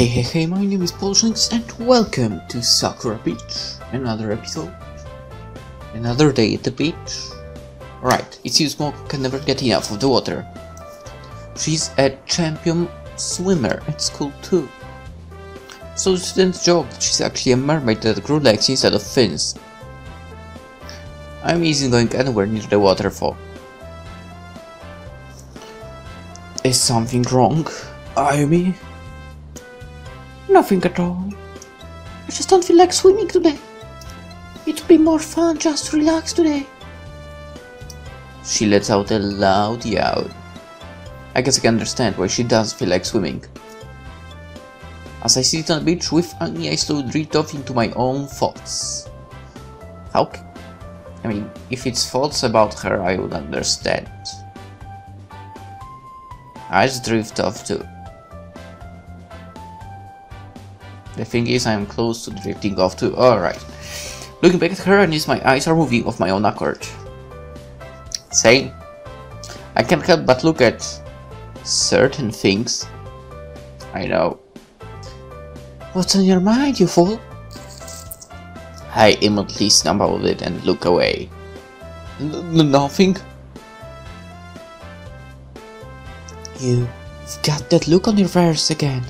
Hey hey hey, my name is Polish Lynx and welcome to Sakura Beach. Another episode. Another day at the beach. Right, it seems Moko can never get enough of the water. She's a champion swimmer at school too. So students joke that she's actually a mermaid that grew legs instead of fins. I'm easily going anywhere near the waterfall. Is something wrong, Ayumi? Nothing at all. I just don't feel like swimming today. It'd be more fun just to relax today. She lets out a loud yowl. I guess I can understand why she doesn't feel like swimming. As I sit on the beach with Annie, I slowly drift off into my own thoughts. How I mean, if it's thoughts about her, I would understand. I just drift off too. The thing is, I am close to drifting off too. Alright. Looking back at her, I and my eyes are moving of my own accord. Same. I can't help but look at certain things. I know. What's on your mind, you fool? I immediately snap out of it and look away. N nothing? You've got that look on your face again.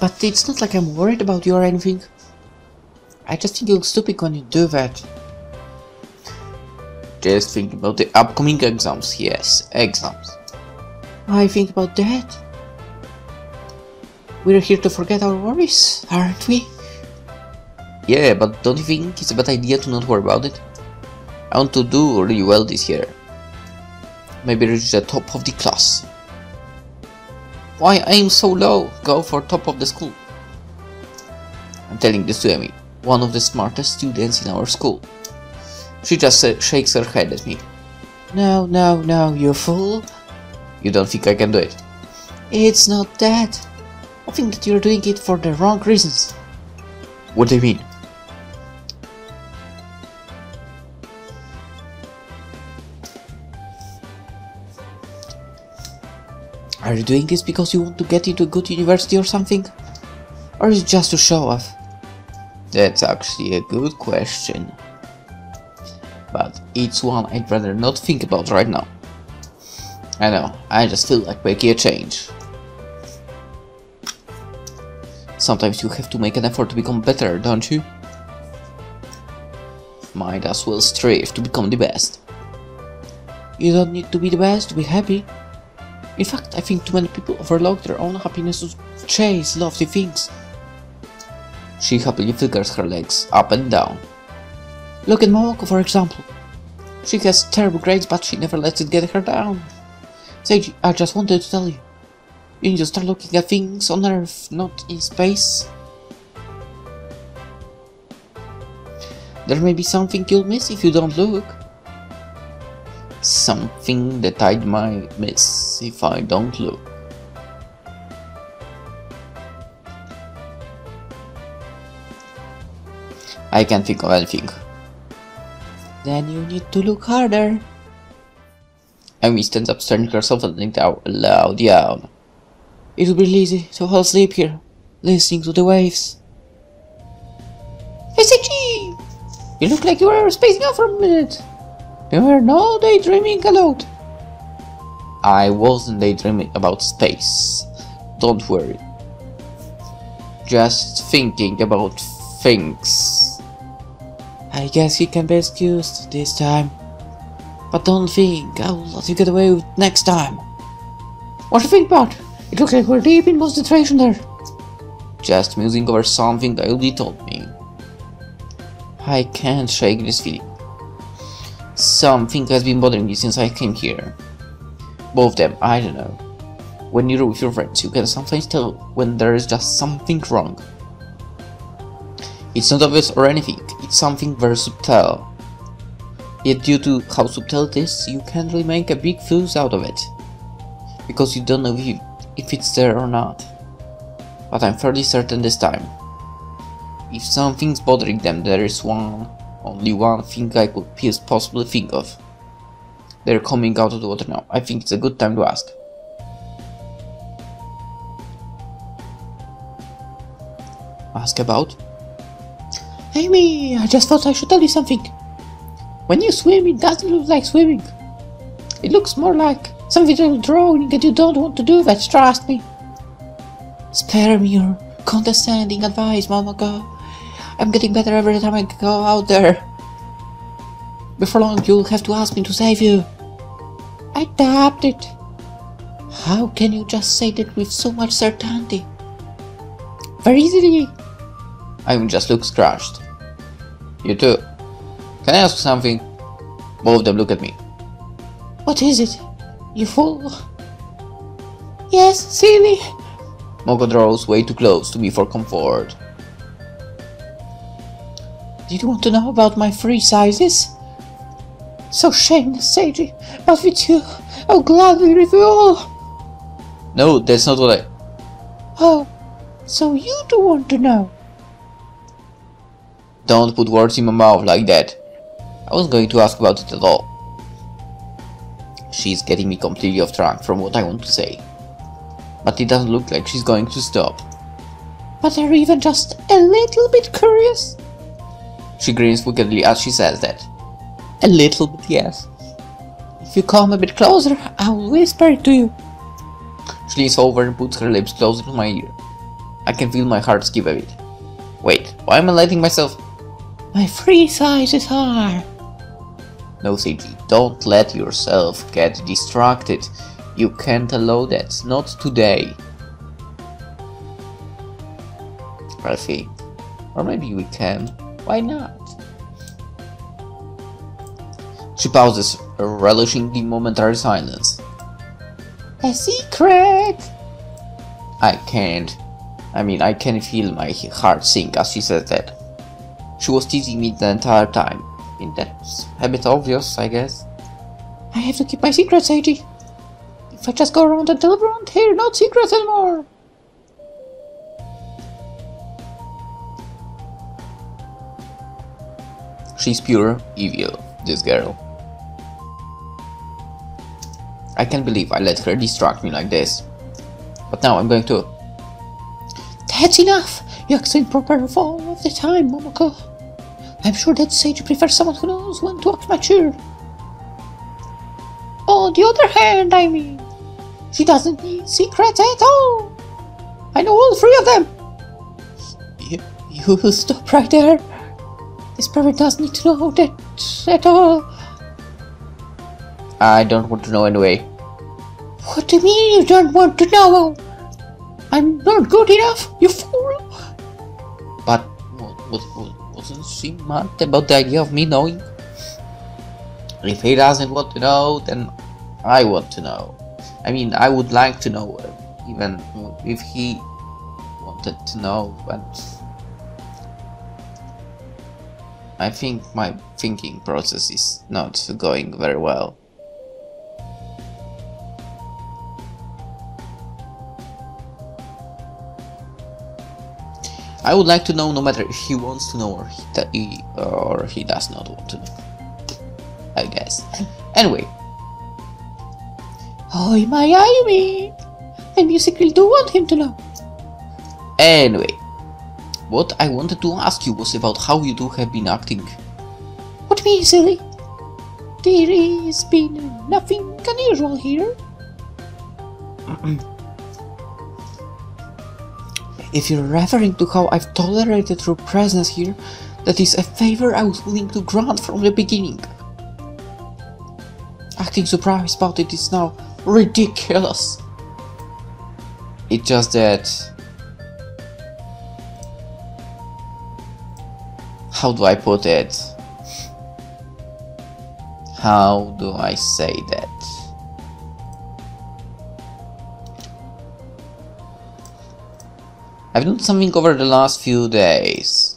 But it's not like I'm worried about you or anything. I just think you look stupid when you do that. Just think about the upcoming exams, yes, exams. I think about that. We're here to forget our worries, aren't we? Yeah, but don't you think it's a bad idea to not worry about it? I want to do really well this year. Maybe reach the top of the class. Why aim so low? Go for top of the school. I'm telling this to Amy, one of the smartest students in our school. She just uh, shakes her head at me. No, no, no, you fool. You don't think I can do it? It's not that. I think that you're doing it for the wrong reasons. What do you mean? Are you doing this because you want to get into a good university or something? Or is it just to show off? That's actually a good question. But it's one I'd rather not think about right now. I know, I just feel like making a change. Sometimes you have to make an effort to become better, don't you? Might as well strive to become the best. You don't need to be the best to be happy. In fact, I think too many people overlook their own happiness to chase lofty things. She happily flickers her legs up and down. Look at Momoko, for example. She has terrible grades, but she never lets it get her down. Seiji, I just wanted to tell you. You need to start looking at things on Earth, not in space. There may be something you'll miss if you don't look. Something that I might miss if I don't look. I can't think of anything. Then you need to look harder. Amy stands up, staring herself and letting out loud. It will be easy to fall asleep here, listening to the waves. Hey, You look like you were spacing out for a minute. You were no daydreaming aloud. I wasn't daydreaming about space. Don't worry. Just thinking about things. I guess he can be excused this time. But don't think I'll let you get away with next time. What do you think about? It looks like we're deep in concentration there. Just musing over something that Yudi told me. I can't shake this feeling. Something has been bothering you since I came here. Both of them, I don't know. When you're with your friends, you can sometimes tell when there is just something wrong. It's not obvious or anything, it's something very subtle. Yet due to how subtle it is, you can't really make a big fuss out of it. Because you don't know if, you, if it's there or not. But I'm fairly certain this time. If something's bothering them, there is one, only one thing I could possibly think of. They're coming out of the water now. I think it's a good time to ask. Ask about? Amy, I just thought I should tell you something. When you swim, it doesn't look like swimming. It looks more like something little drawing that you don't want to do that, trust me. Spare me your condescending advice, Momoko. I'm getting better every time I go out there. Before long, you'll have to ask me to save you. I doubt it. How can you just say that with so much certainty? Very easily. Ivan just looks crushed. You too. Can I ask something? Both of them look at me. What is it? You fool? Yes, silly. Moko draws way too close to me for comfort. Did you want to know about my free sizes? So shameless, Seiji, but oh, with you, I'll gladly reveal. No, that's not what I. Oh, so you do want to know? Don't put words in my mouth like that. I was going to ask about it at all. She's getting me completely off track from what I want to say. But it doesn't look like she's going to stop. But are you even just a little bit curious? She grins wickedly as she says that. A little bit, yes. If you come a bit closer, I'll whisper it to you. She leans over and puts her lips closer to my ear. I can feel my heart skip a bit. Wait, why am I letting myself? My free sizes are. No, Seiji, don't let yourself get distracted. You can't allow that, not today. I think. Or maybe we can. Why not? She pauses, relishing the momentary silence. A secret! I can't. I mean, I can feel my heart sink as she says that. She was teasing me the entire time. I mean, that's a bit obvious, I guess. I have to keep my secrets, Seiji. If I just go around and tell everyone, here, not secrets anymore. She's pure evil, this girl. I can't believe I let her distract me like this. But now I'm going to... That's enough! You act so improper all of the time, Momoko. I'm sure that Seiji prefers someone who knows when to act mature. On the other hand, I mean, she doesn't need secrets at all. I know all three of them. You, you stop right there. This parent doesn't need to know that at all. I don't want to know anyway. What do you mean you don't want to know? I'm not good enough, you fool. But what, what, wasn't she mad about the idea of me knowing? If he doesn't want to know, then I want to know. I mean, I would like to know, uh, even if he wanted to know, but I think my thinking process is not going very well. I would like to know no matter if he wants to know or he, or he does not want to know. I guess. Anyway. Oh my Ayumi! I musically do want him to know. Anyway. What I wanted to ask you was about how you two have been acting. What mean, silly? There has been nothing unusual here. If you're referring to how I've tolerated your presence here, that is a favor I was willing to grant from the beginning. Acting surprised about it is now ridiculous. It's just that... How do I put it? How do I say that? I've done something over the last few days.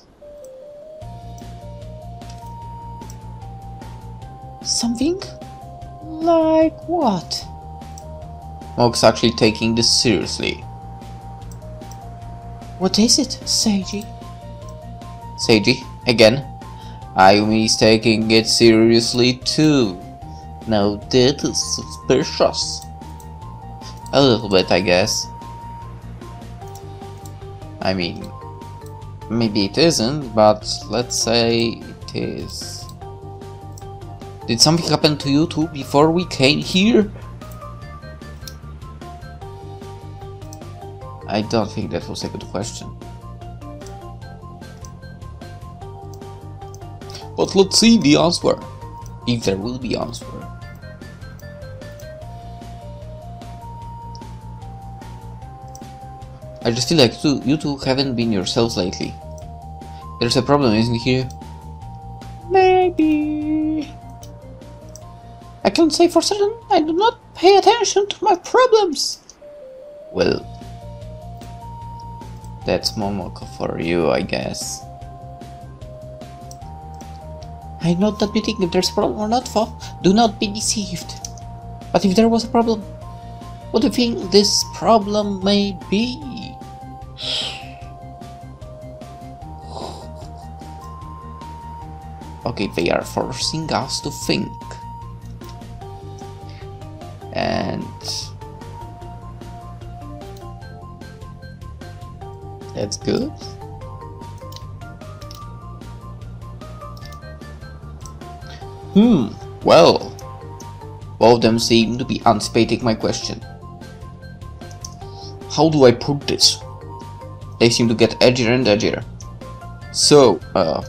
Something? Like what? Mog's actually taking this seriously. What is it, Seiji? Seiji, again. Ayumi is taking it seriously too. Now that is suspicious. A little bit, I guess. I mean, maybe it isn't, but let's say it is. Did something happen to you too before we came here? I don't think that was a good question. But let's see the answer. If there will be answer. I just feel like two, you two haven't been yourselves lately. There's a problem, isn't here? Maybe. I can't say for certain I do not pay attention to my problems. Well, that's Momoko for you, I guess. I know that you think if there's a problem or not, Fo. Do not be deceived. But if there was a problem, what do you think this problem may be? Okay, they are forcing us to think. And that's good. Hmm, well, both of them seem to be anticipating my question. How do I put this? They seem to get edgier and edgier. So, uh,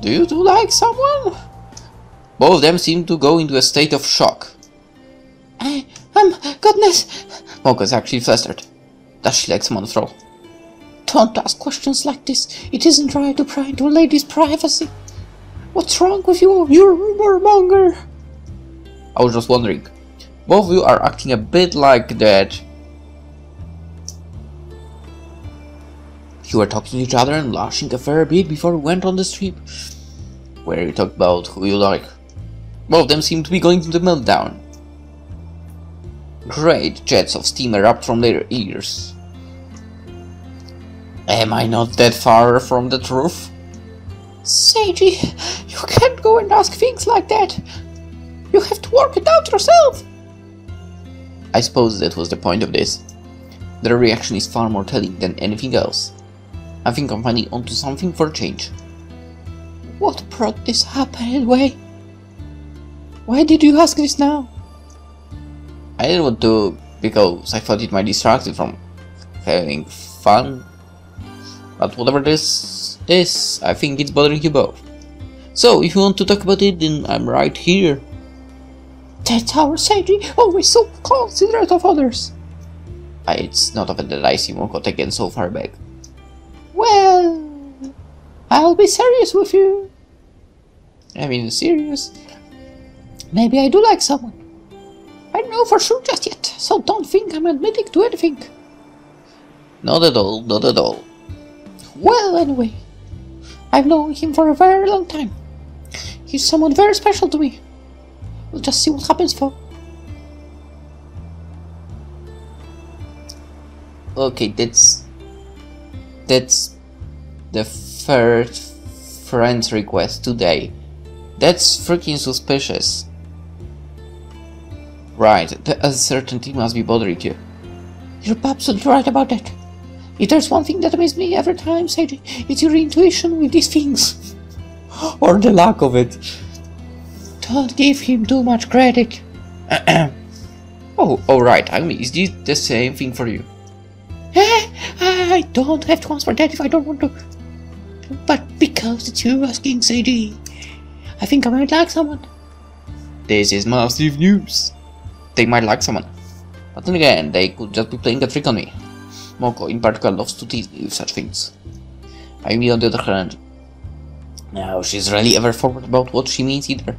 do you two like someone? Both of them seem to go into a state of shock. I, um, goodness, Mocha is actually flustered. Does she like someone throw? don't ask questions like this. It isn't right to pry into a lady's privacy. What's wrong with you? You're a rumor monger. I was just wondering. Both of you are acting a bit like that. You were talking to each other and laughing a fair bit before we went on the trip, where you talked about who you like. Both of them seem to be going to the meltdown. Great jets of steam erupt from their ears. Am I not that far from the truth? Seiji, you can't go and ask things like that. You have to work it out yourself. I suppose that was the point of this. Their reaction is far more telling than anything else. I think I'm finally onto something for a change. What brought this up anyway? Why did you ask this now? I didn't want to because I thought it might distract you from having fun. But whatever this is, I think it's bothering you both. So, if you want to talk about it, then I'm right here. That's our Seiji, always so considerate of others. I, it's not often that I see Moko taken so far back. Well, I'll be serious with you. I mean, serious? Maybe I do like someone. I don't know for sure just yet, so don't think I'm admitting to anything. Not at all, not at all. Well, anyway, I've known him for a very long time. He's someone very special to me. We'll just see what happens for. Okay, that's that's the third friend's request today. That's freaking suspicious. Right, the uncertainty must be bothering you. You're absolutely right about that. If there's one thing that amazes me every time, Seiji, it's your intuition with these things. or the lack of it. Don't give him too much credit. oh, oh right, I mean, is this the same thing for you? Eh, I don't have to answer that if I don't want to. But because it's you asking, Seiji, I think I might like someone. This is massive news. They might like someone. But then again, they could just be playing a trick on me. Moko in particular loves to tease me with such things. Amy on the other hand, now she's rarely ever forward about what she means either.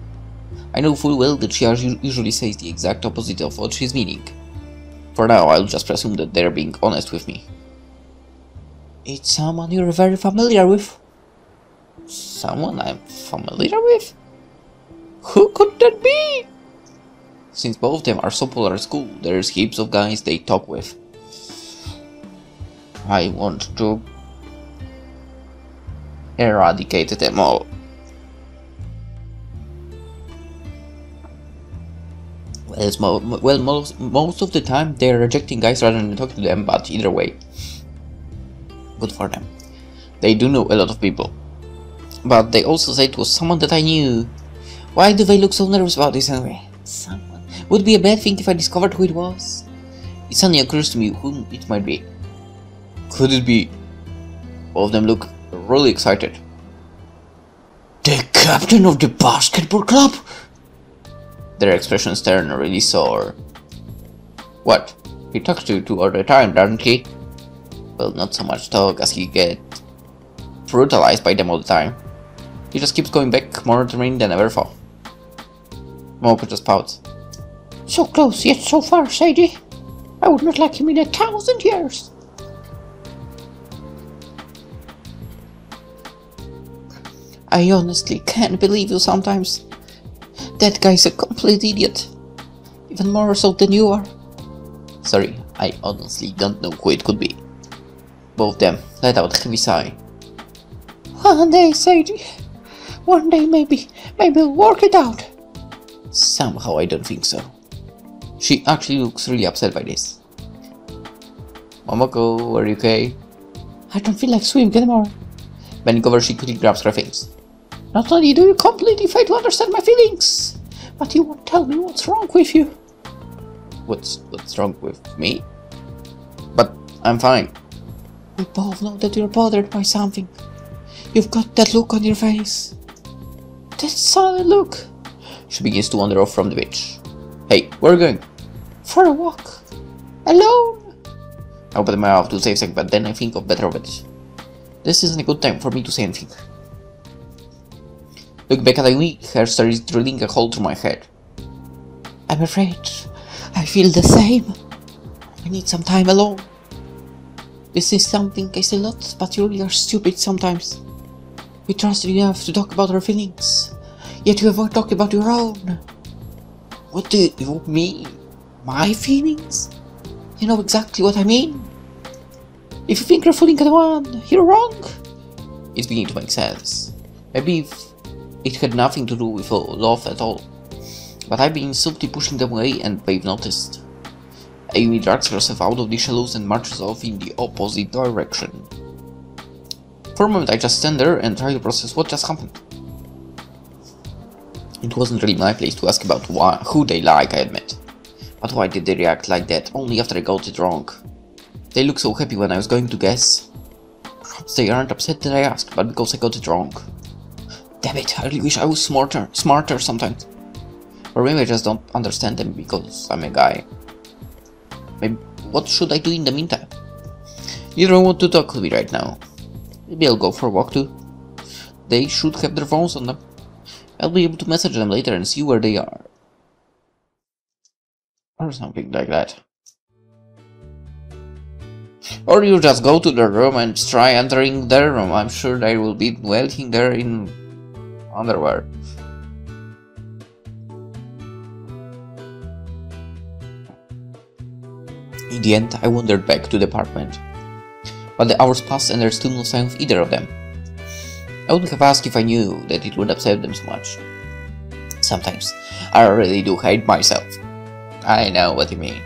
I know full well that she usually says the exact opposite of what she's meaning. For now, I'll just presume that they're being honest with me. It's someone you're very familiar with. Someone I'm familiar with? Who could that be? Since both of them are so polar at school, there's heaps of guys they talk with. I want to eradicate them all. Well, well most, most of the time they're rejecting guys rather than talking to them, but either way, good for them. They do know a lot of people. But they also said it was someone that I knew. Why do they look so nervous about this anyway? Someone. Would be a bad thing if I discovered who it was? It suddenly occurs to me who it might be. Could it be? All of them look really excited. The captain of the basketball club? Their expressions turn really sour. What? He talks to you two all the time, doesn't he? Well, not so much talk as he get brutalized by them all the time. He just keeps going back more determined than ever before. Moko just pouts. So close yet so far, Seiji. I would not like him in a thousand years. I honestly can't believe you sometimes. That guy's a complete idiot. Even more so than you are. Sorry, I honestly don't know who it could be. Both them let out a heavy sigh. One day, Seiji. One day, maybe. Maybe we'll work it out. Somehow I don't think so. She actually looks really upset by this. Momoko, are you okay? I don't feel like swimming anymore. Bending over, she quickly grabs her things. Not only do you completely fail to understand my feelings, but you won't tell me what's wrong with you. What's what's wrong with me? But I'm fine. We both know that you're bothered by something. You've got that look on your face. That silent look. She begins to wander off from the beach. Hey, where are you going? For a walk. Alone. I open my mouth to say something, but then I think of better of it. This isn't a good time for me to say anything. Look back at Amy, her story is drilling a hole through my head. I'm afraid I feel the same. I need some time alone. This is something I say a lot, but you really are stupid sometimes. We trust you enough to talk about our feelings, yet you avoid talking about your own. What do you mean? My feelings? You know exactly what I mean. If you think you're fooling anyone, you're wrong. It's beginning to make sense. Maybe it had nothing to do with love at all. But I've been subtly pushing them away and they've noticed. Amy drags herself out of the shallows and marches off in the opposite direction. For a moment I just stand there and try to process what just happened. It wasn't really my place to ask about why, who they like, I admit. But why did they react like that only after I got it wrong? They looked so happy when I was going to guess. Perhaps they aren't upset that I asked, but because I got it wrong. Damn it, I really wish I was smarter, smarter sometimes. Or maybe I just don't understand them because I'm a guy. Maybe, what should I do in the meantime? You don't want to talk to me right now. Maybe I'll go for a walk too. They should have their phones on them. I'll be able to message them later and see where they are. Or something like that. Or you just go to their room and try entering their room. I'm sure they will be waiting there in underwear. In the end, I wandered back to the apartment. But the hours passed and there's still no sign of either of them. I wouldn't have asked if I knew that it would upset them so much. Sometimes, I really do hate myself. I know what you mean.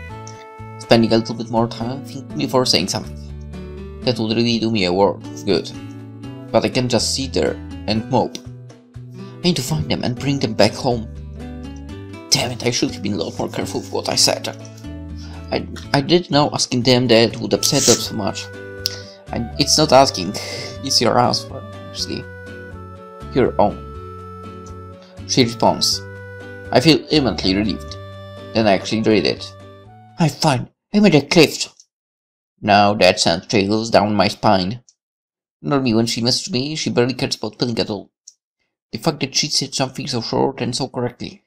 Spending a little bit more time thinking before saying something. That would really do me a world of good. But I can't just sit there and mope. I need to find them and bring them back home. Damn it, I should have been a lot more careful with what I said. I, I didn't know asking them that would upset them so much. And it's not asking, it's your answer, actually. Your own. She responds. I feel immensely relieved. Then I actually read it. I find I'm at a cliff. Now that sent chills down my spine. Normally when she messaged me, she barely cares about spelling at all. The fact that she said something so short and so correctly.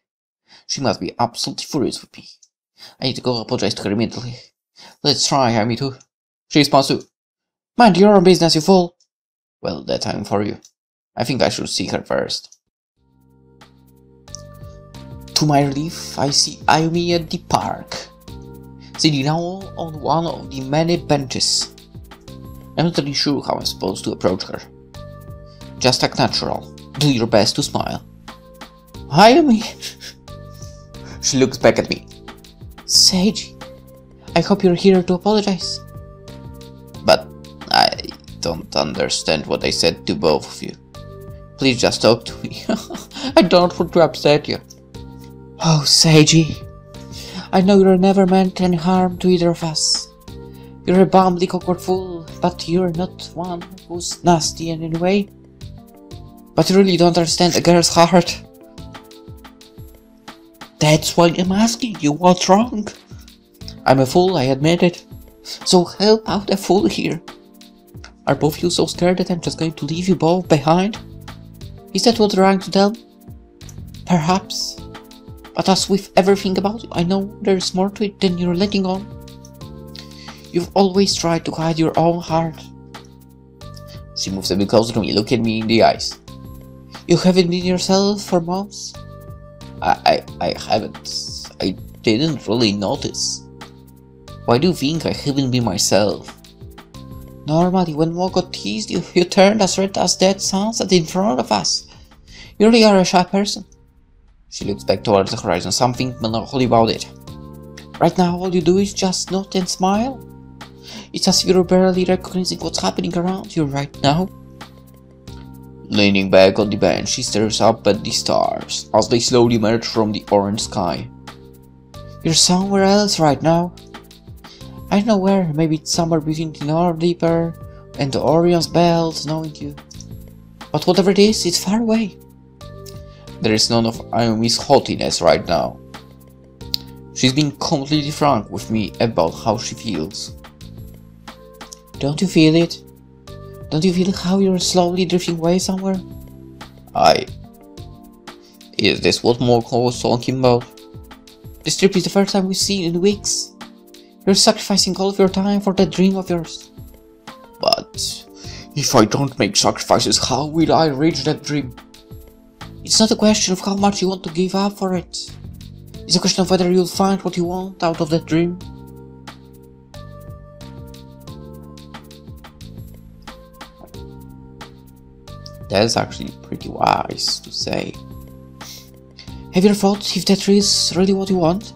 She must be absolutely furious with me. I need to go apologize to her immediately. Let's try, I me too. She responds to, Mind your own business, you fool. Well, that time for you. I think I should see her first. To my relief, I see Ayumi at the park, sitting now on one of the many benches. I'm not really sure how I'm supposed to approach her. Just act natural. Do your best to smile. Ayumi! she looks back at me. Seiji, I hope you're here to apologize. But I don't understand what I said to both of you. Please just talk to me. I don't want to upset you. Oh, Seiji. I know you're never meant any harm to either of us. You're a bumbling awkward fool, but you're not one who's nasty in any way. But you really don't understand a girl's heart. That's why I'm asking you what's wrong. I'm a fool, I admit it. So help out a fool here. Are both of you so scared that I'm just going to leave you both behind? Is that what you're trying to tell? Perhaps. But as with everything about you, I know there's more to it than you're letting on. You've always tried to hide your own heart. She moves a bit closer to me, look at me in the eyes. You haven't been yourself for months. I, I, I haven't. I didn't really notice. Why do you think I haven't been myself? Normally, when Mogo teased you, you turned as red as dead sunset in front of us. You really are a shy person. She looks back towards the horizon, something melancholy about it. Right now, all you do is just nod and smile. It's as if you're barely recognizing what's happening around you right now. Leaning back on the bench, she stares up at the stars as they slowly emerge from the orange sky. You're somewhere else right now. I don't know where, maybe it's somewhere between the North Deeper and the Orion's belt, knowing you. But whatever it is, it's far away. There is none of Ayumi's haughtiness right now. She's been completely frank with me about how she feels. Don't you feel it? Don't you feel how you're slowly drifting away somewhere? I... Is this what Moko was talking about? This trip is the first time we've seen in weeks. You're sacrificing all of your time for that dream of yours. But... If I don't make sacrifices, how will I reach that dream? It's not a question of how much you want to give up for it. It's a question of whether you'll find what you want out of that dream. That's actually pretty wise to say. Have you thought if that is really what you want?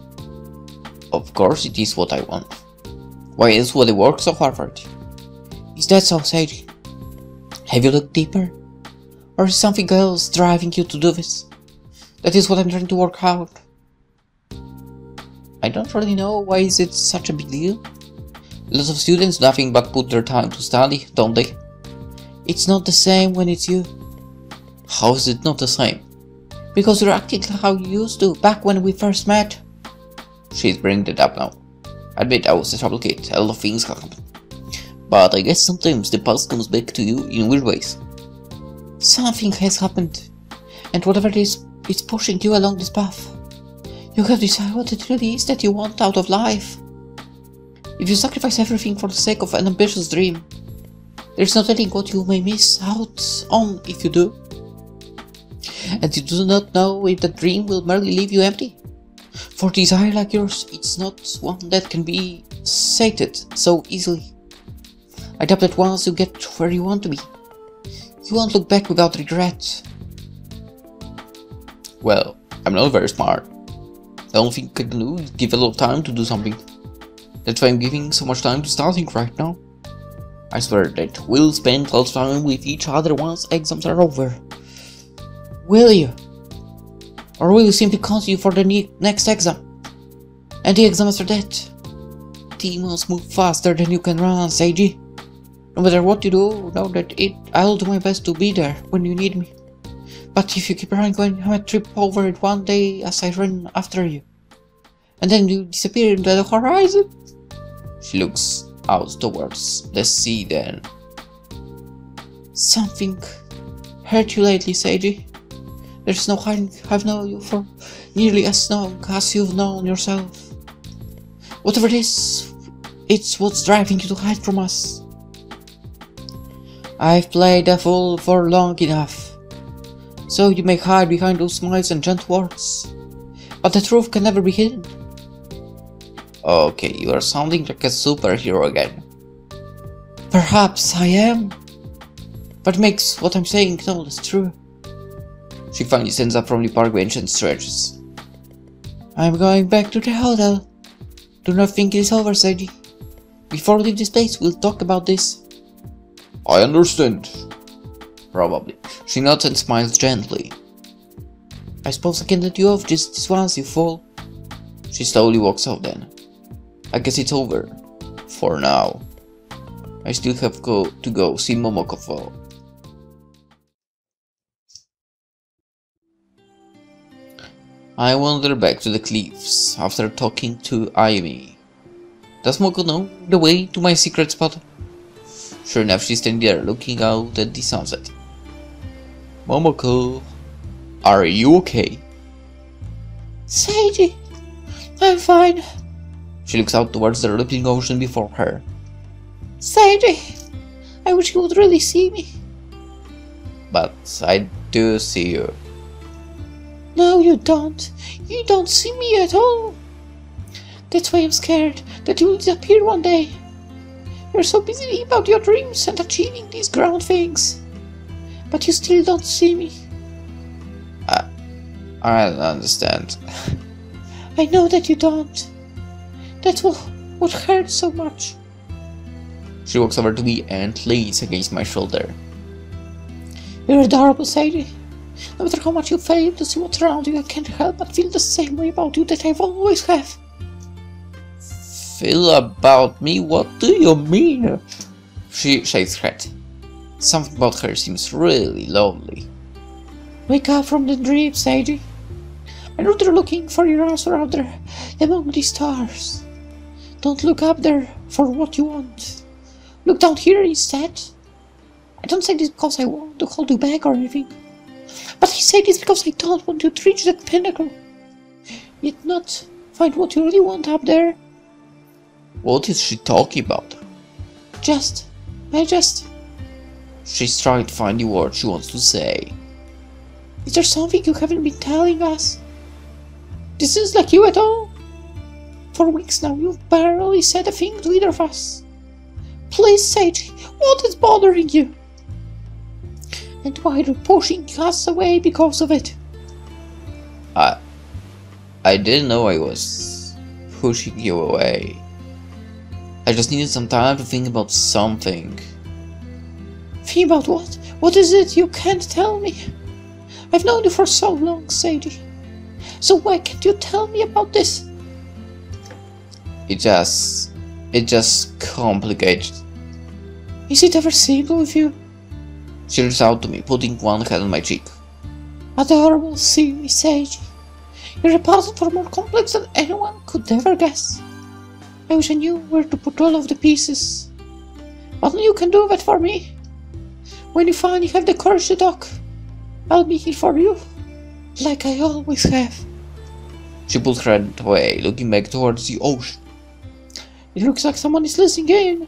Of course it is what I want. Why else would I work so hard for it? Is that so, Seiji? Have you looked deeper? Or is something else driving you to do this? That is what I'm trying to work out. I don't really know why is it such a big deal. Lots of students nothing but put their time to study, don't they? It's not the same when it's you. How is it not the same? Because you're acting like how you used to back when we first met. She's bringing it up now. Admit I was a trouble kid, a lot of things happened. But I guess sometimes the past comes back to you in weird ways. Something has happened, and whatever it is, it's pushing you along this path. You have decided what it really is that you want out of life. If you sacrifice everything for the sake of an ambitious dream, there's no telling what you may miss out on if you do. And you do not know if the dream will merely leave you empty. For desire like yours, it's not one that can be sated so easily. I doubt that once you get to where you want to be, you won't look back without regret. Well, I'm not very smart. The only thing I can do is give a little time to do something. That's why I'm giving so much time to starting right now. I swear that we'll spend of time with each other once exams are over. Will you? Or will you simply continue for the ne next exam? And the exam after that? Demons move faster than you can run, Seiji. No matter what you do, know that it I'll do my best to be there when you need me. But if you keep running, I might trip over it one day as I run after you. And then you disappear into the horizon. She looks out towards the sea then. Something hurt you lately, Seiji. There's no hiding. I've known you for nearly as long as you've known yourself. Whatever it is, it's what's driving you to hide from us. I've played the fool for long enough. So you may hide behind those smiles and gentle words. But the truth can never be hidden. Okay, you are sounding like a superhero again. Perhaps I am. But makes what I'm saying no less true. She finally stands up from the park bench and stretches. I'm going back to the hotel. Do not think it is over, Seiji. Before we leave this place, we'll talk about this. I understand. Probably. She nods and smiles gently. I suppose I can let you off just this once, you fool. She slowly walks out then. I guess it's over. For now. I still have go to go see Momoko fall. I wander back to the cliffs after talking to Ayumi. Does Moko know the way to my secret spot? Sure enough, she's standing there looking out at the sunset. Momoko, are you okay? Seiji, I'm fine. She looks out towards the rippling ocean before her. Seiji, I wish you would really see me. But I do see you. No, you don't. You don't see me at all. That's why I'm scared that you will disappear one day. You're so busy about your dreams and achieving these ground things. But you still don't see me. I, I don't understand. I know that you don't. That's what, what hurts so much. She walks over to me and lays against my shoulder. You're adorable, Seiji. No matter how much you fail to see what's around you, I can't help but feel the same way about you that I've always have. Feel about me? What do you mean? She shakes her head. Something about her seems really lonely. Wake up from the dream, Seiji. I know they're looking for your answer out there among the stars. Don't look up there for what you want. Look down here instead. I don't say this because I want to hold you back or anything. But I say this because I don't want you to reach that pinnacle. Yet not find what you really want up there. What is she talking about? Just, I just. She's trying to find the word she wants to say. Is there something you haven't been telling us? This isn't like you at all. For weeks now, you've barely said a thing to either of us. Please, Seiji, what is bothering you? And why are you pushing us away because of it? I... I didn't know I was pushing you away. I just needed some time to think about something. Think about what? What is it you can't tell me? I've known you for so long, Seiji. So why can't you tell me about this? It just... It just complicated. Is it ever simple with you? She reached out to me, putting one hand on my cheek. Adorable, silly Seiji. You're a puzzle far more complex than anyone could ever guess. I wish I knew where to put all of the pieces. But you can do that for me. When you finally have the courage to talk, I'll be here for you, like I always have. She pulled her hand away, looking back towards the ocean. It looks like someone is listening in.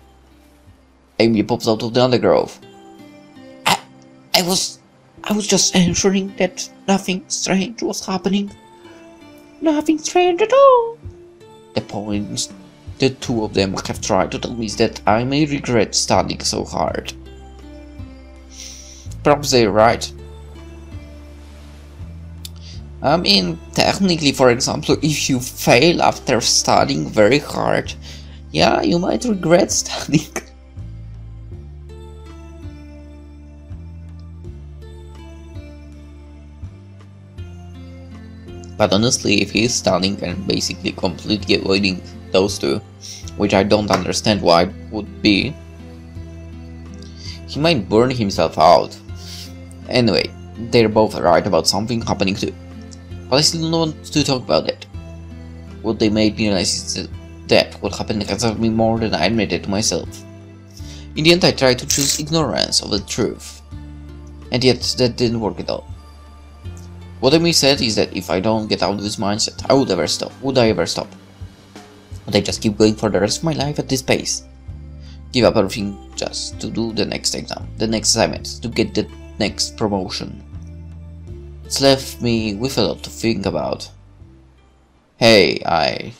Amy pops out of the undergrowth. I, I was, I was just ensuring that nothing strange was happening. Nothing strange at all. The points the two of them have tried to tell me is that I may regret studying so hard. Perhaps they're right. I mean, technically, for example, if you fail after studying very hard, yeah, you might regret studying. But honestly, if he's studying and basically completely avoiding those two, which I don't understand why it would be, he might burn himself out. Anyway, they're both right about something happening too. But I still don't want to talk about it. What they made me realize is that what happened hurt me more than I admitted to myself. In the end I tried to choose ignorance of the truth. And yet that didn't work at all. What Amy said is that if I don't get out of this mindset, I would ever stop. Would I ever stop? Would I just keep going for the rest of my life at this pace? Give up everything just to do the next exam, the next assignment, to get the next promotion. It's left me with a lot to think about. Hey, I...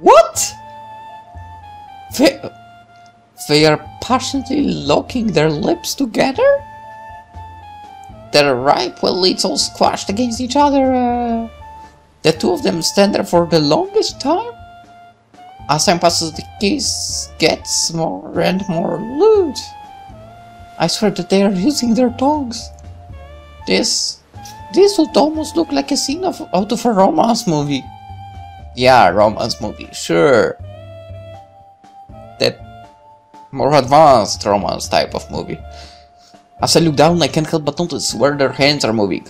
What? They, they are passionately locking their lips together? Their ripe it's all squashed against each other, uh... The two of them stand there for the longest time? As time passes, the case gets more and more loot. I swear that they are using their tongues. This... This would almost look like a scene of, out of a romance movie. Yeah, romance movie, sure. That more advanced romance type of movie. As I look down, I can't help but notice where their hands are moving.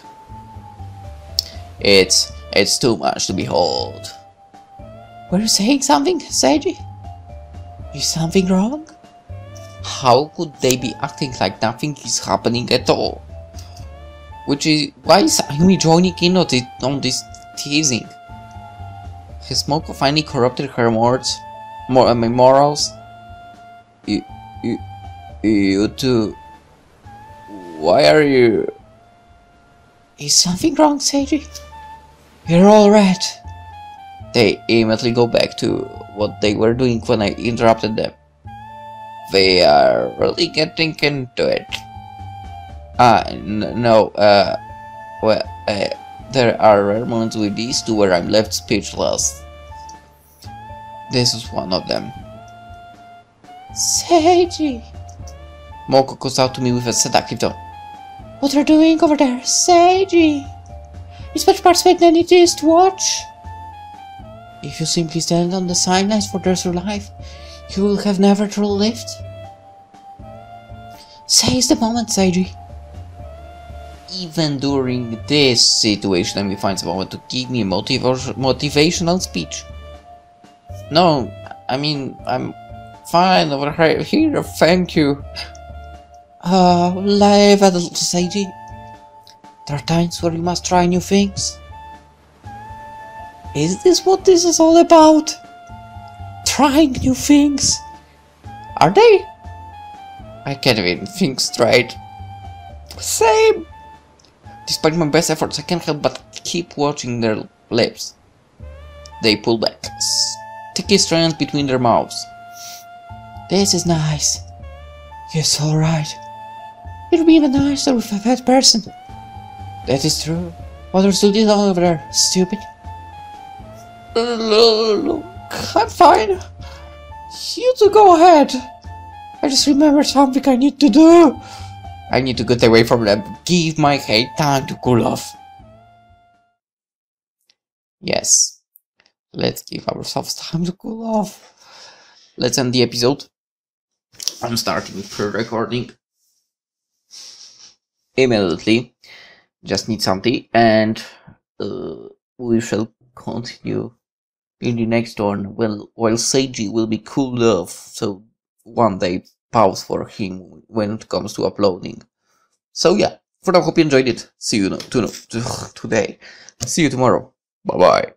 It's... it's too much to behold. Were you saying something, Seiji? Is something wrong? How could they be acting like nothing is happening at all? Which is why is Ayumi joining in on this, teasing? Has Momoko finally corrupted her morals? More, I mean, morals? You, you, you two. Why are you? Is something wrong, Seiji? You're all right. They immediately go back to what they were doing when I interrupted them. They are really getting into it. Ah, no, uh, well, uh, there are rare moments with these two where I'm left speechless. This is one of them. Seiji! Momoko calls out to me with a seductive tone. What are you doing over there, Seiji? It's much more sweet than it is to watch. If you simply stand on the sidelines for the rest of your life, you will have never truly lived. Seize the moment, Seiji. Even during this situation, I may find someone to give me a motiv motivational speech. No, I mean, I'm fine over here, thank you. Uh, live at little, Seiji. There are times where you must try new things. Is this what this is all about? Trying new things? Are they? I can't even think straight. Same! Despite my best efforts, I can't help but keep watching their lips. They pull back, sticky strands between their mouths. This is nice. Yes, alright. It would be even nicer with a fat person. That is true. What are you doing over there, stupid? Uh, look, I'm fine. You two go ahead. I just remembered something I need to do. I need to get away from them. Give my head time to cool off. Yes. Let's give ourselves time to cool off. Let's end the episode. I'm starting pre-recording. Immediately. Just need something and uh, we shall continue in the next one, well, while Seiji will be cooled off, so one day pause for him when it comes to uploading. So yeah, for now, hope you enjoyed it. See you no, to, no, today. See you tomorrow. Bye bye.